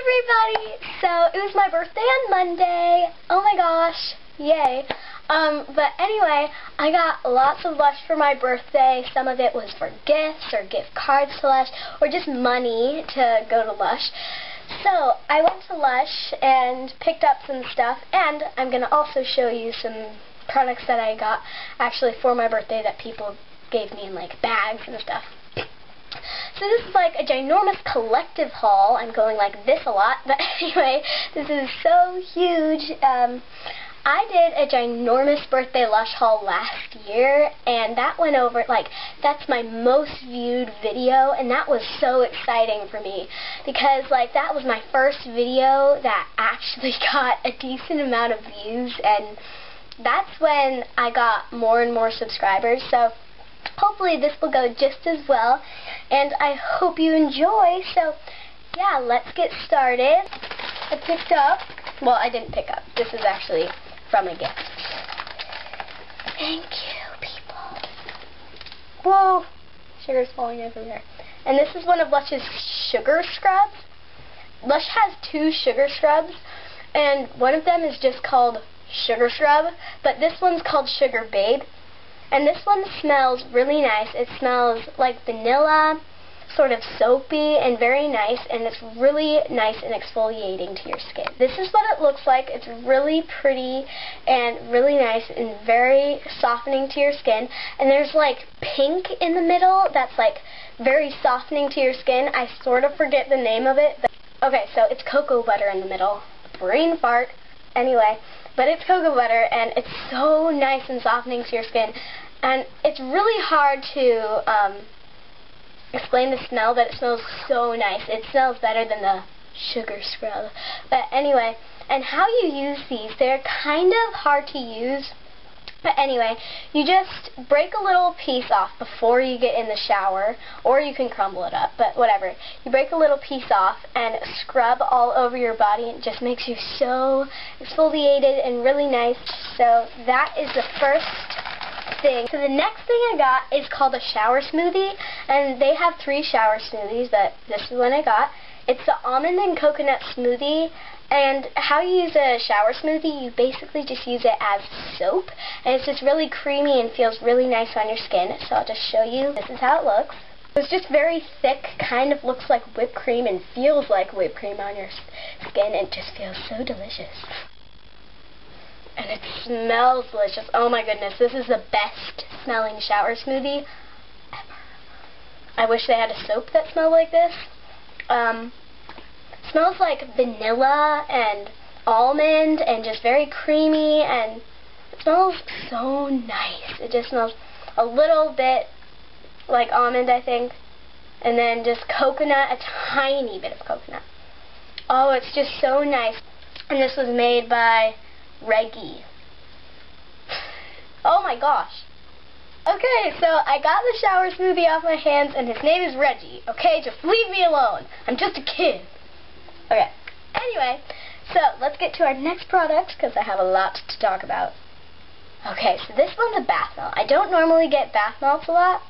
everybody! So, it was my birthday on Monday. Oh my gosh. Yay. Um, but anyway, I got lots of Lush for my birthday. Some of it was for gifts or gift cards to Lush or just money to go to Lush. So, I went to Lush and picked up some stuff and I'm going to also show you some products that I got actually for my birthday that people gave me in like bags and stuff. So this is like a ginormous collective haul. I'm going like this a lot, but anyway, this is so huge. Um, I did a ginormous birthday Lush haul last year, and that went over, like, that's my most viewed video, and that was so exciting for me, because, like, that was my first video that actually got a decent amount of views, and that's when I got more and more subscribers, so hopefully this will go just as well, and I hope you enjoy. So, yeah, let's get started. I picked up, well, I didn't pick up. This is actually from a gift. Thank you, people. Whoa, sugar's falling everywhere. And this is one of Lush's sugar scrubs. Lush has two sugar scrubs, and one of them is just called Sugar Scrub, but this one's called Sugar Babe. And this one smells really nice. It smells like vanilla, sort of soapy and very nice and it's really nice and exfoliating to your skin. This is what it looks like. It's really pretty and really nice and very softening to your skin. And there's like pink in the middle that's like very softening to your skin. I sort of forget the name of it. But okay, so it's cocoa butter in the middle. Brain fart. Anyway, but it's cocoa butter and it's so nice and softening to your skin. And it's really hard to um, explain the smell, but it smells so nice. It smells better than the sugar scrub. But anyway, and how you use these, they're kind of hard to use. But anyway, you just break a little piece off before you get in the shower, or you can crumble it up, but whatever. You break a little piece off and scrub all over your body. It just makes you so exfoliated and really nice. So that is the first thing. So the next thing I got is called a shower smoothie, and they have three shower smoothies, but this is one I got. It's the almond and coconut smoothie, and how you use a shower smoothie, you basically just use it as soap, and it's just really creamy and feels really nice on your skin. So I'll just show you. This is how it looks. It's just very thick, kind of looks like whipped cream and feels like whipped cream on your skin. It just feels so delicious. And it smells delicious. Oh my goodness, this is the best smelling shower smoothie ever. I wish they had a soap that smelled like this. Um, smells like vanilla and almond and just very creamy and it smells so nice. It just smells a little bit like almond, I think. And then just coconut, a tiny bit of coconut. Oh, it's just so nice. And this was made by Reggie. Oh my gosh. Okay, so I got the shower smoothie off my hands, and his name is Reggie. Okay, just leave me alone. I'm just a kid. Okay, anyway, so let's get to our next product, because I have a lot to talk about. Okay, so this one's a bath melt. I don't normally get bath melts a lot,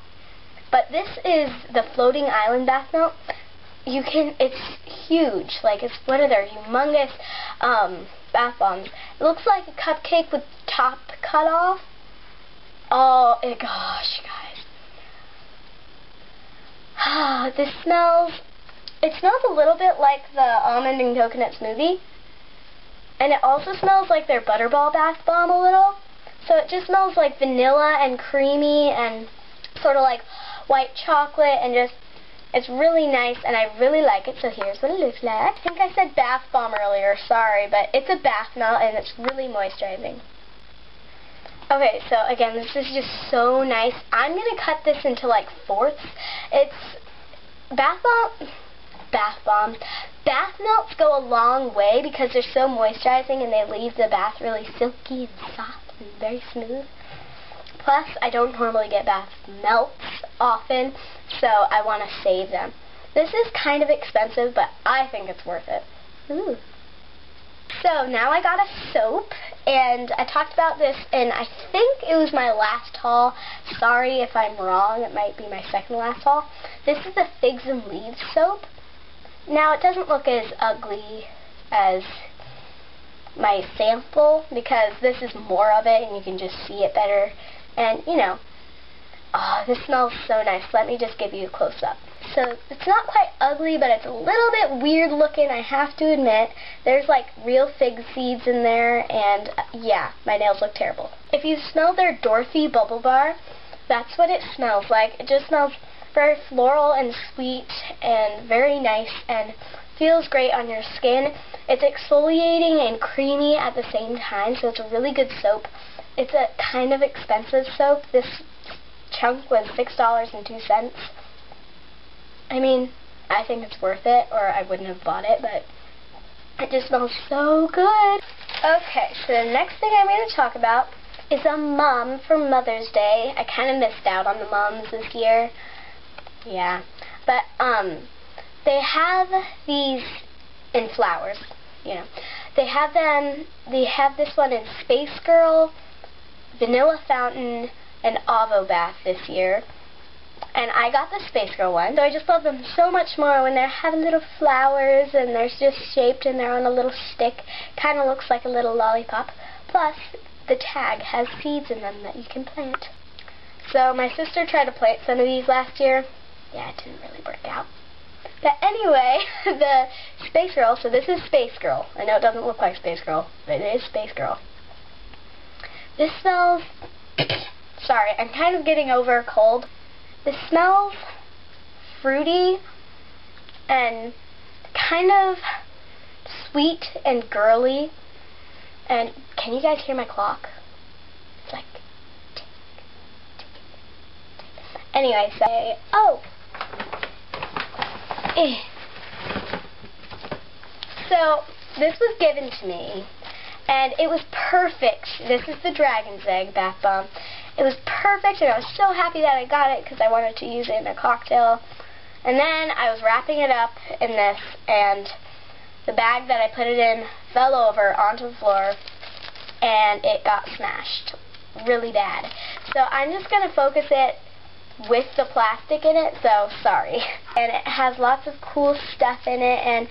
but this is the floating island bath melt. You can, it's huge. Like, it's one of their humongous, um, bath bombs. It looks like a cupcake with top cut off. Oh, it, gosh, guys. Ah, this smells, it smells a little bit like the almond and coconut smoothie. And it also smells like their Butterball bath bomb a little. So it just smells like vanilla and creamy and sort of like white chocolate and just it's really nice, and I really like it, so here's what it looks like. I think I said bath bomb earlier, sorry, but it's a bath melt, and it's really moisturizing. Okay, so again, this is just so nice. I'm going to cut this into, like, fourths. It's bath bomb, bath bombs. Bath melts go a long way because they're so moisturizing, and they leave the bath really silky and soft and very smooth. Plus, I don't normally get bath melts often, so I want to save them. This is kind of expensive, but I think it's worth it. Ooh. So now I got a soap, and I talked about this and I think it was my last haul. Sorry if I'm wrong, it might be my second last haul. This is the Figs and Leaves soap. Now it doesn't look as ugly as my sample because this is more of it and you can just see it better. And, you know, oh, this smells so nice. Let me just give you a close-up. So it's not quite ugly, but it's a little bit weird looking, I have to admit. There's like real fig seeds in there, and uh, yeah, my nails look terrible. If you smell their Dorothy Bubble Bar, that's what it smells like. It just smells very floral and sweet and very nice and feels great on your skin. It's exfoliating and creamy at the same time, so it's a really good soap. It's a kind of expensive soap. This chunk was $6.02. I mean, I think it's worth it, or I wouldn't have bought it, but it just smells so good. Okay, so the next thing I'm going to talk about is a mum for Mother's Day. I kind of missed out on the mums this year. Yeah. But, um, they have these in flowers, you know. They have them, they have this one in Space Girl, Vanilla Fountain, and Avo Bath this year. And I got the Space Girl one, so I just love them so much more when they have little flowers and they're just shaped and they're on a little stick. Kind of looks like a little lollipop. Plus, the tag has seeds in them that you can plant. So my sister tried to plant some of these last year yeah, it didn't really work out. But anyway, the Space Girl, so this is Space Girl. I know it doesn't look like Space Girl, but it is Space Girl. This smells, sorry, I'm kind of getting over a cold. This smells fruity and kind of sweet and girly. And can you guys hear my clock? It's like, anyway, say, oh, Eh. So, this was given to me, and it was perfect. This is the Dragon's Egg Bath Bomb. It was perfect, and I was so happy that I got it because I wanted to use it in a cocktail. And then I was wrapping it up in this, and the bag that I put it in fell over onto the floor, and it got smashed really bad. So I'm just going to focus it with the plastic in it, so sorry. And it has lots of cool stuff in it, and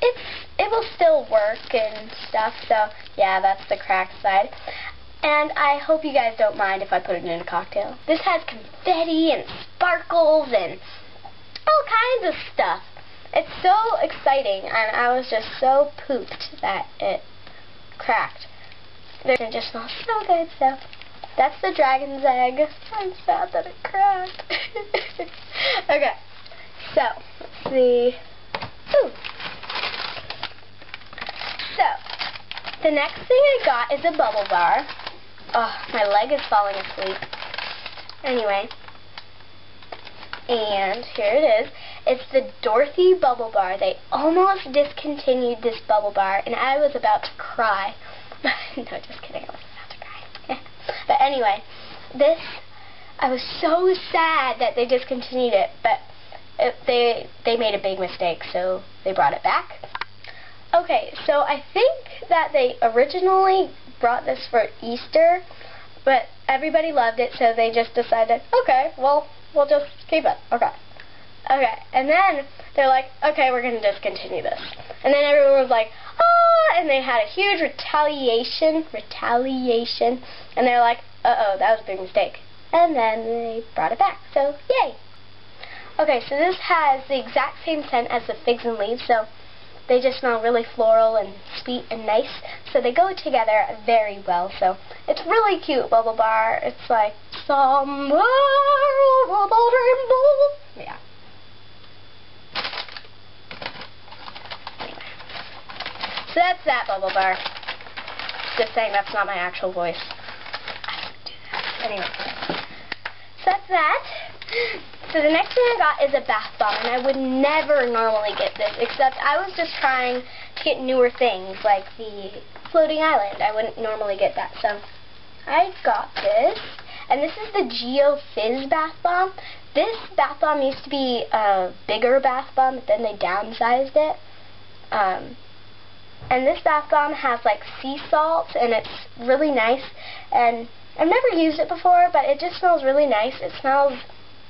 it's it will still work and stuff, so yeah, that's the cracked side. And I hope you guys don't mind if I put it in a cocktail. This has confetti and sparkles and all kinds of stuff. It's so exciting, and I was just so pooped that it cracked. It just smells so good, so that's the dragon's egg. I'm sad that it cracked. okay, so, let's see. Ooh. So, the next thing I got is a bubble bar. Oh, my leg is falling asleep. Anyway, and here it is. It's the Dorothy Bubble Bar. They almost discontinued this bubble bar, and I was about to cry. no, just kidding. But anyway, this, I was so sad that they discontinued it, but it, they, they made a big mistake, so they brought it back. Okay, so I think that they originally brought this for Easter, but everybody loved it, so they just decided, okay, well, we'll just keep it. Okay. Okay, and then they're like, okay, we're going to discontinue this. And then everyone was like, ah, and they had a huge retaliation, retaliation, and they're like, uh-oh, that was a big mistake. And then they brought it back, so yay. Okay, so this has the exact same scent as the figs and leaves, so they just smell really floral and sweet and nice. So they go together very well. So it's really cute bubble bar. It's like somewhere over the rainbow. Yeah. So that's that bubble bar. Just saying that's not my actual voice. Anyway. So that's that. So the next thing I got is a bath bomb, and I would never normally get this, except I was just trying to get newer things, like the floating island. I wouldn't normally get that, so I got this. And this is the Geo Phyzz bath bomb. This bath bomb used to be a bigger bath bomb, but then they downsized it. Um, and this bath bomb has like sea salt, and it's really nice. And I've never used it before, but it just smells really nice. It smells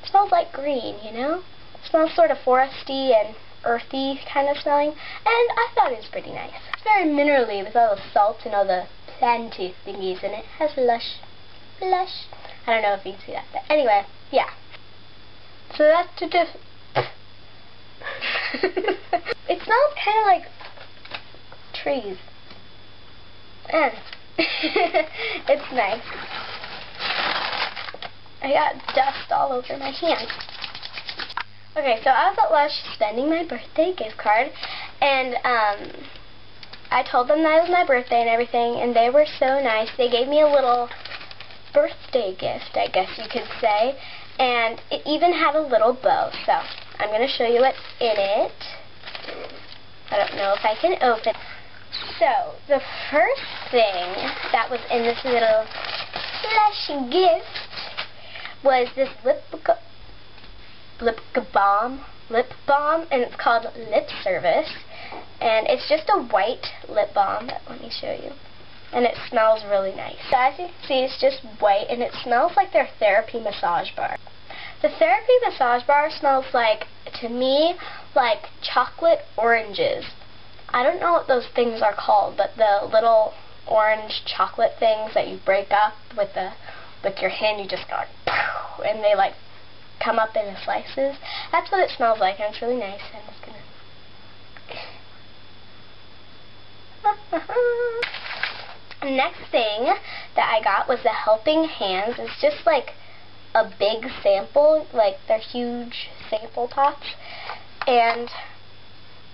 it smells like green, you know? It smells sort of foresty, and earthy kind of smelling, and I thought it was pretty nice. It's very minerally with all the salt and all the planty thingies in it. it has lush, lush. I don't know if you can see that, but anyway, yeah. So that's to just. it smells kind of like trees. Eh. it's nice. I got dust all over my hands. Okay, so I was at Lush spending my birthday gift card, and um, I told them that it was my birthday and everything, and they were so nice. They gave me a little birthday gift, I guess you could say, and it even had a little bow. So I'm going to show you what's in it. I don't know if I can open. So the first thing that was in this little Lush gift was this lip lip balm, lip balm, and it's called Lip Service. And it's just a white lip balm. Let me show you. And it smells really nice. So as you can see, it's just white, and it smells like their therapy massage bar. The therapy massage bar smells like, to me, like chocolate oranges. I don't know what those things are called, but the little orange chocolate things that you break up with the with your hand, you just go, and they like come up in slices. That's what it smells like, and it's really nice. I'm just gonna. Next thing that I got was the Helping Hands. It's just like a big sample, like they're huge sample pots, and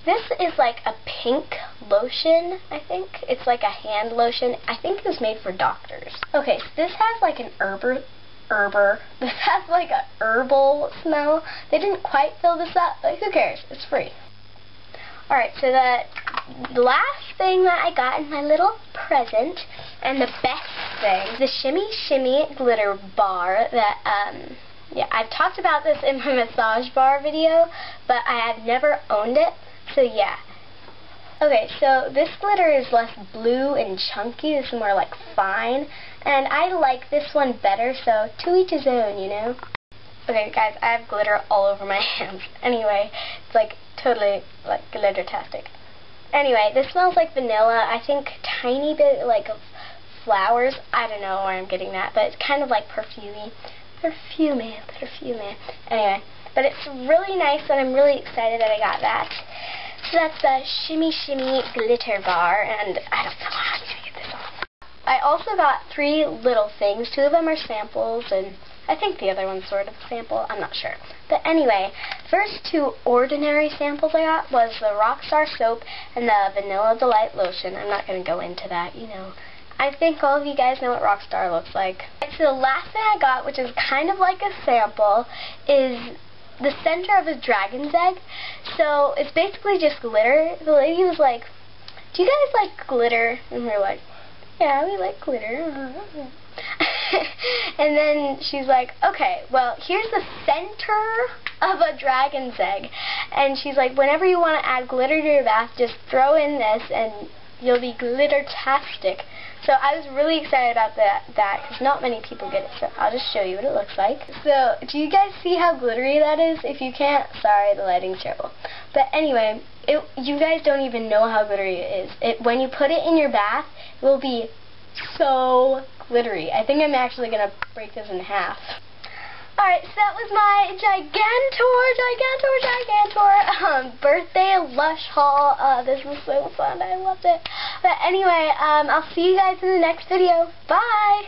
this is like a pink lotion, I think. It's like a hand lotion. I think it was made for doctors. Okay, so this has like an herber herber. This has like a herbal smell. They didn't quite fill this up, but who cares? It's free. Alright, so the last thing that I got in my little present, and the best thing, the Shimmy Shimmy Glitter Bar that, um, yeah, I've talked about this in my massage bar video, but I have never owned it, so yeah. Okay, so this glitter is less blue and chunky. This is more like fine. And I like this one better, so to each his own, you know? Okay, guys, I have glitter all over my hands. Anyway, it's like totally like glitter-tastic. Anyway, this smells like vanilla. I think tiny bit like of flowers. I don't know where I'm getting that, but it's kind of like perfumey. Perfumey, perfumey. Anyway, but it's really nice, and I'm really excited that I got that. So that's the Shimmy Shimmy Glitter Bar, and I don't know how to get this off. I also got three little things. Two of them are samples, and I think the other one's sort of a sample. I'm not sure. But anyway, first two ordinary samples I got was the Rockstar Soap and the Vanilla Delight Lotion. I'm not going to go into that, you know. I think all of you guys know what Rockstar looks like. So the last thing I got, which is kind of like a sample, is the center of a dragon's egg. So it's basically just glitter. The lady was like, do you guys like glitter? And we are like, yeah, we like glitter. and then she's like, okay, well, here's the center of a dragon's egg. And she's like, whenever you want to add glitter to your bath, just throw in this and you'll be glitter-tastic. So I was really excited about that because not many people get it. So I'll just show you what it looks like. So do you guys see how glittery that is? If you can't, sorry, the lighting's terrible. But anyway, it, you guys don't even know how glittery it is. It, when you put it in your bath, it will be so glittery. I think I'm actually going to break this in half. Alright, so that was my Gigantor, Gigantor, Gigantor um, birthday Lush haul. Uh, this was so fun. I loved it. But anyway, um, I'll see you guys in the next video. Bye!